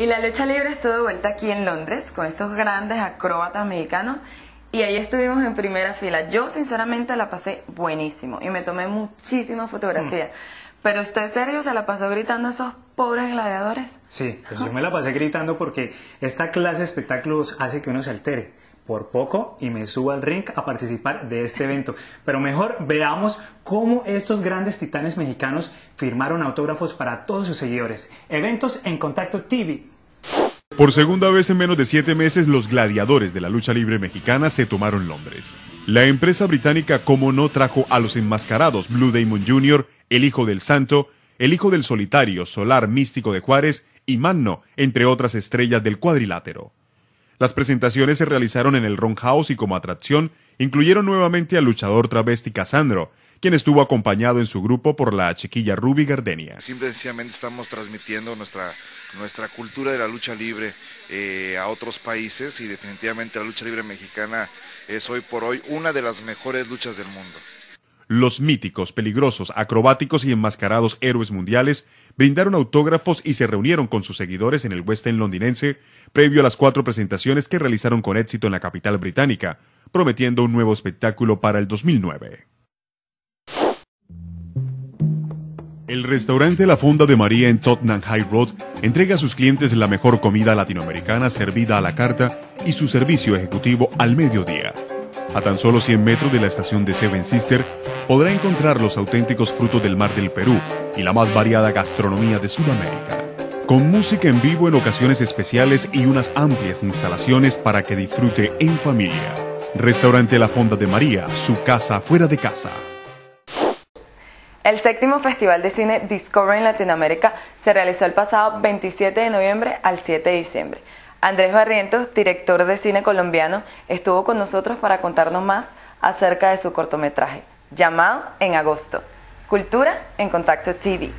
Y la lucha libre estuvo de vuelta aquí en Londres con estos grandes acróbatas mexicanos y ahí estuvimos en primera fila. Yo sinceramente la pasé buenísimo y me tomé muchísimas fotografías. Mm. Pero usted serio se la pasó gritando esos pobres gladiadores. Sí, pues yo me la pasé gritando porque esta clase de espectáculos hace que uno se altere por poco y me subo al ring a participar de este evento. Pero mejor veamos cómo estos grandes titanes mexicanos firmaron autógrafos para todos sus seguidores. Eventos en Contacto TV. Por segunda vez en menos de siete meses, los gladiadores de la lucha libre mexicana se tomaron Londres. La empresa británica Como no trajo a los enmascarados Blue Demon Jr., el hijo del santo, el hijo del solitario, solar místico de Juárez y Manno, entre otras estrellas del cuadrilátero. Las presentaciones se realizaron en el House y como atracción incluyeron nuevamente al luchador travesti Casandro, quien estuvo acompañado en su grupo por la chiquilla Ruby Gardenia. Simplemente estamos transmitiendo nuestra, nuestra cultura de la lucha libre eh, a otros países y definitivamente la lucha libre mexicana es hoy por hoy una de las mejores luchas del mundo. Los míticos, peligrosos, acrobáticos y enmascarados héroes mundiales brindaron autógrafos y se reunieron con sus seguidores en el West End londinense previo a las cuatro presentaciones que realizaron con éxito en la capital británica, prometiendo un nuevo espectáculo para el 2009. El restaurante La Fonda de María en Tottenham High Road entrega a sus clientes la mejor comida latinoamericana servida a la carta y su servicio ejecutivo al mediodía. A tan solo 100 metros de la estación de Seven Sister podrá encontrar los auténticos frutos del mar del Perú y la más variada gastronomía de Sudamérica. Con música en vivo en ocasiones especiales y unas amplias instalaciones para que disfrute en familia. Restaurante La Fonda de María, su casa fuera de casa. El séptimo Festival de Cine Discovery en Latinoamérica se realizó el pasado 27 de noviembre al 7 de diciembre. Andrés Barrientos, director de cine colombiano, estuvo con nosotros para contarnos más acerca de su cortometraje, llamado En Agosto. Cultura en Contacto TV.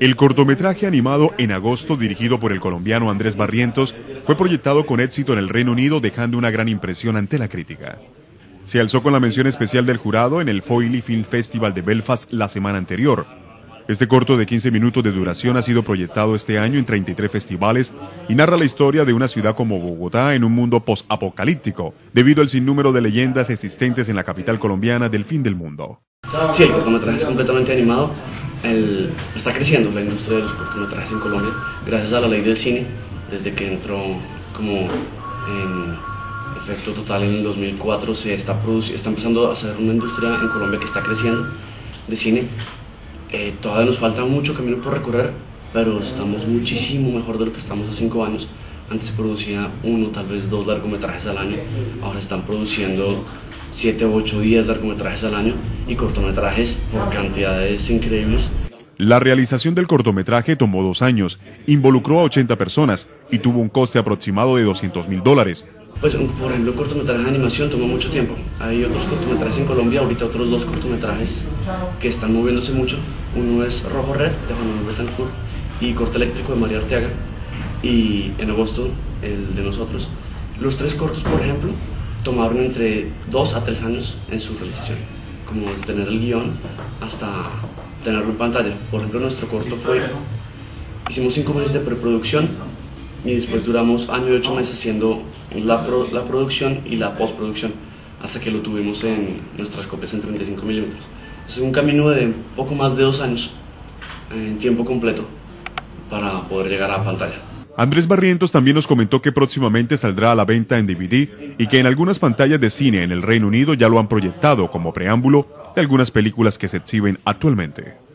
El cortometraje animado En Agosto, dirigido por el colombiano Andrés Barrientos, fue proyectado con éxito en el Reino Unido, dejando una gran impresión ante la crítica se alzó con la mención especial del jurado en el Foily Film Festival de Belfast la semana anterior. Este corto de 15 minutos de duración ha sido proyectado este año en 33 festivales y narra la historia de una ciudad como Bogotá en un mundo post-apocalíptico, debido al sinnúmero de leyendas existentes en la capital colombiana del fin del mundo. Sí, el cortometraje es completamente animado. está creciendo la industria de los cortometrajes en Colombia gracias a la ley del cine, desde que entró como en efecto total en el 2004 se está, está empezando a hacer una industria en Colombia que está creciendo de cine. Eh, todavía nos falta mucho camino por recorrer, pero estamos muchísimo mejor de lo que estamos hace cinco años. Antes se producía uno, tal vez dos largometrajes al año, ahora están produciendo siete o ocho días largometrajes al año y cortometrajes por cantidades increíbles. La realización del cortometraje tomó dos años, involucró a 80 personas y tuvo un coste aproximado de 200 mil dólares. Pues, por ejemplo, cortometraje de animación toma mucho tiempo. Hay otros cortometrajes en Colombia, ahorita otros dos cortometrajes que están moviéndose mucho. Uno es Rojo Red, de Juan Manuel Betancourt, y Corte Eléctrico de María Arteaga. Y en agosto, el de nosotros. Los tres cortos, por ejemplo, tomaron entre dos a tres años en su realización. Como tener el guion hasta tenerlo en pantalla. Por ejemplo, nuestro corto fue, hicimos cinco meses de preproducción y después duramos año y ocho meses haciendo la, la producción y la postproducción hasta que lo tuvimos en nuestras copias en 35 milímetros. Es un camino de poco más de dos años en tiempo completo para poder llegar a pantalla. Andrés Barrientos también nos comentó que próximamente saldrá a la venta en DVD y que en algunas pantallas de cine en el Reino Unido ya lo han proyectado como preámbulo de algunas películas que se exhiben actualmente.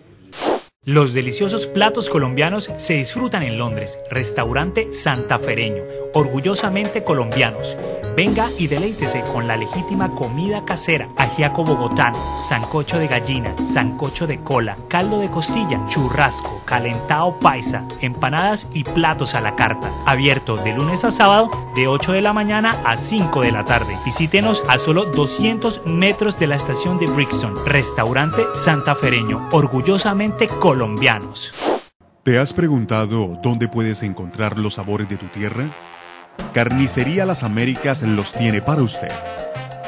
Los deliciosos platos colombianos se disfrutan en Londres, restaurante santafereño, orgullosamente colombianos. Venga y deleítese con la legítima comida casera, ajiaco bogotano, sancocho de gallina, sancocho de cola, caldo de costilla, churrasco, calentado paisa, empanadas y platos a la carta. Abierto de lunes a sábado de 8 de la mañana a 5 de la tarde. Visítenos a solo 200 metros de la estación de Brixton, restaurante santafereño, orgullosamente colombianos. ¿Te has preguntado dónde puedes encontrar los sabores de tu tierra? Carnicería Las Américas los tiene para usted.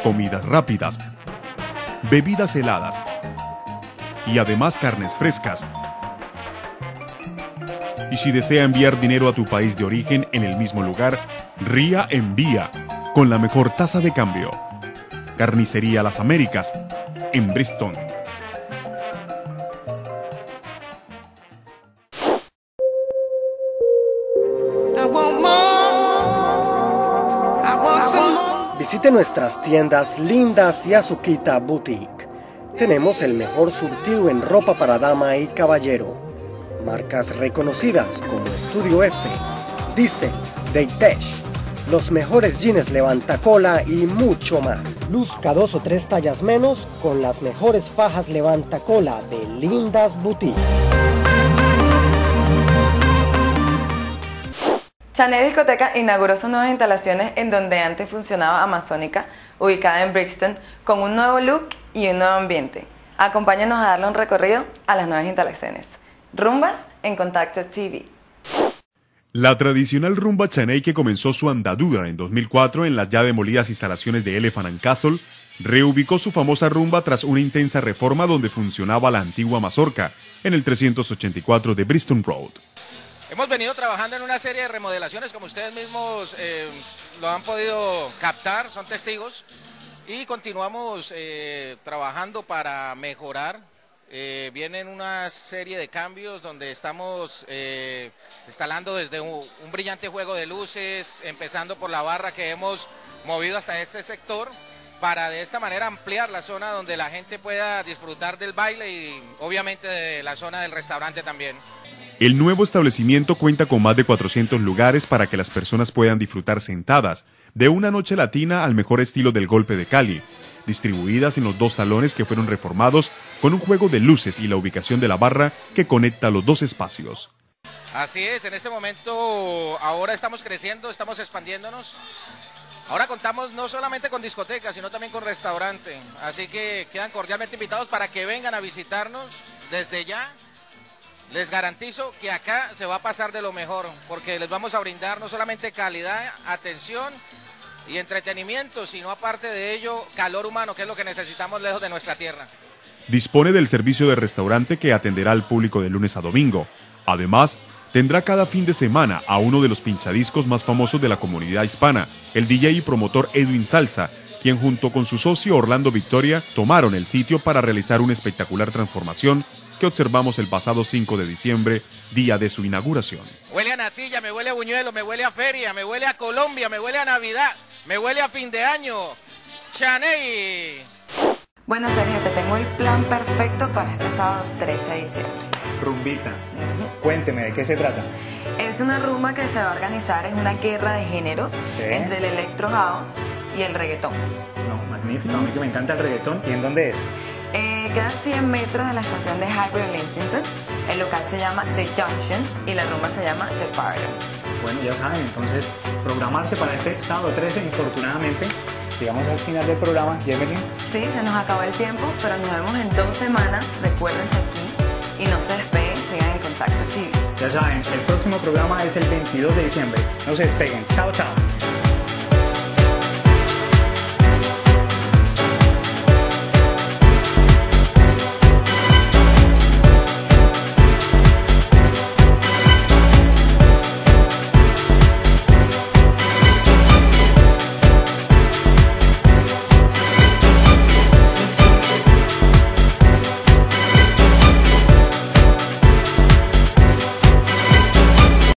Comidas rápidas, bebidas heladas y además carnes frescas. Y si desea enviar dinero a tu país de origen en el mismo lugar, RIA envía con la mejor tasa de cambio. Carnicería Las Américas, en Bristol. Nuestras tiendas lindas y Azuquita Boutique. Tenemos el mejor surtido en ropa para dama y caballero. Marcas reconocidas como Estudio F, Dice, Deitesh, los mejores jeans levanta cola y mucho más. Luzca dos o tres tallas menos con las mejores fajas levanta cola de Lindas Boutique. Chanel Discoteca inauguró sus nuevas instalaciones en donde antes funcionaba Amazónica, ubicada en Brixton, con un nuevo look y un nuevo ambiente. Acompáñanos a darle un recorrido a las nuevas instalaciones. Rumbas en Contacto TV. La tradicional rumba Chaney que comenzó su andadura en 2004 en las ya demolidas instalaciones de Elephant Castle, reubicó su famosa rumba tras una intensa reforma donde funcionaba la antigua mazorca, en el 384 de Bristol Road. Hemos venido trabajando en una serie de remodelaciones, como ustedes mismos eh, lo han podido captar, son testigos, y continuamos eh, trabajando para mejorar. Eh, vienen una serie de cambios donde estamos instalando desde un, un brillante juego de luces, empezando por la barra que hemos movido hasta este sector, para de esta manera ampliar la zona donde la gente pueda disfrutar del baile y obviamente de la zona del restaurante también. El nuevo establecimiento cuenta con más de 400 lugares para que las personas puedan disfrutar sentadas de una noche latina al mejor estilo del golpe de Cali, distribuidas en los dos salones que fueron reformados con un juego de luces y la ubicación de la barra que conecta los dos espacios. Así es, en este momento ahora estamos creciendo, estamos expandiéndonos. Ahora contamos no solamente con discoteca, sino también con restaurante. Así que quedan cordialmente invitados para que vengan a visitarnos desde ya les garantizo que acá se va a pasar de lo mejor, porque les vamos a brindar no solamente calidad, atención y entretenimiento, sino aparte de ello, calor humano, que es lo que necesitamos lejos de nuestra tierra. Dispone del servicio de restaurante que atenderá al público de lunes a domingo. Además, tendrá cada fin de semana a uno de los pinchadiscos más famosos de la comunidad hispana, el DJ y promotor Edwin Salsa, quien junto con su socio Orlando Victoria tomaron el sitio para realizar una espectacular transformación que observamos el pasado 5 de diciembre, día de su inauguración. Huele a natilla, me huele a buñuelo, me huele a feria, me huele a Colombia, me huele a Navidad, me huele a fin de año. Chaney. Bueno, Sergio, te tengo el plan perfecto para este sábado 13 de diciembre. Rumbita. Cuénteme, ¿de qué se trata? Es una rumba que se va a organizar, es una guerra de géneros Sí. entre el electro house y el reggaetón. No, magnífico. A mí que me encanta el reggaetón. ¿Y en dónde es? Eh, queda a 100 metros de la estación de Hyper Lexington. El local se llama The Junction y la rumba se llama The Party. Bueno, ya saben, entonces programarse para este sábado 13, infortunadamente. Llegamos al final del programa. Yemelin, Sí, se nos acabó el tiempo, pero nos vemos en dos semanas. Recuérdense aquí y no se despeguen, sigan en Contacto TV. ya saben, el próximo programa es el 22 de diciembre. No se despeguen. Chao, chao.